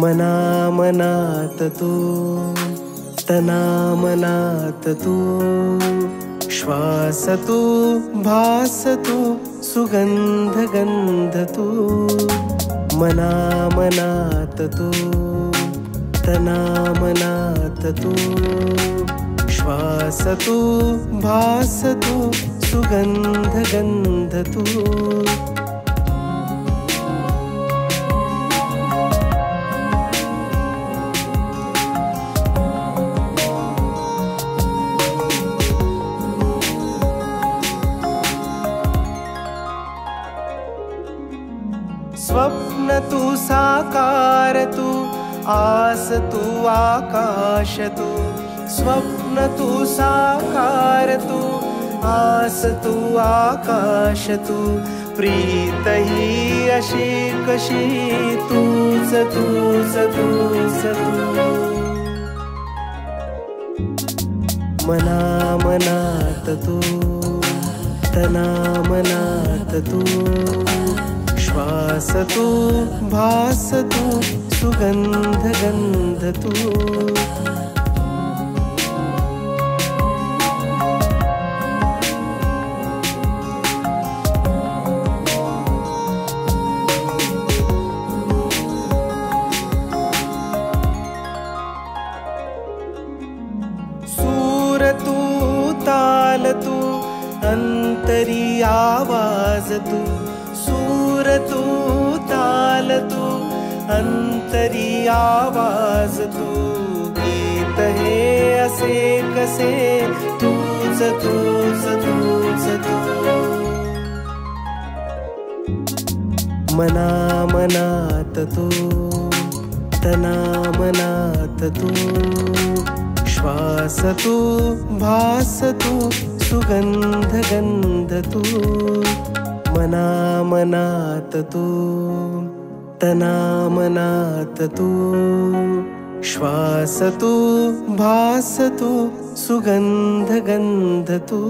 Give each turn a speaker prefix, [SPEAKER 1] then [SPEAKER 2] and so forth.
[SPEAKER 1] मनामनात तु तनामनात तु। श्वासतु भासतु सुगन्धगन्धतु मनामनात तु तनामनात तु। श्वासतु भासतु सुगन्धगन्धतु स्वप्नतु साकारतु आसतु आकाशतु स्वप्नतु साकारतु आसतु आकाशतु प्रीतैः अशीकशी तु सतु सतु सतु मनामनात तु तनामनात तु श्वासतु भासतु सुगन्धगन्धतु। सूरतु तालतु अन्तरि आवाजतु तालतु अन्तरि गीत हे असे कसे तूच तूच तूच तू। मनामनात तु तनामनात तु। श्वासतु भासतु सुगन्धगन्धतु मनामनात तु तनामनात तु। श्वासतु भासतु सुगन्धगन्धतु